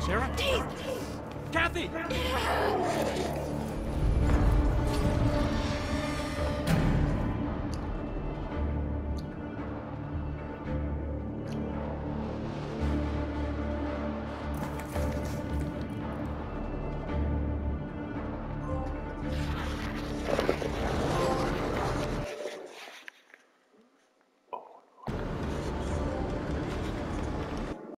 Sarah? Kathy!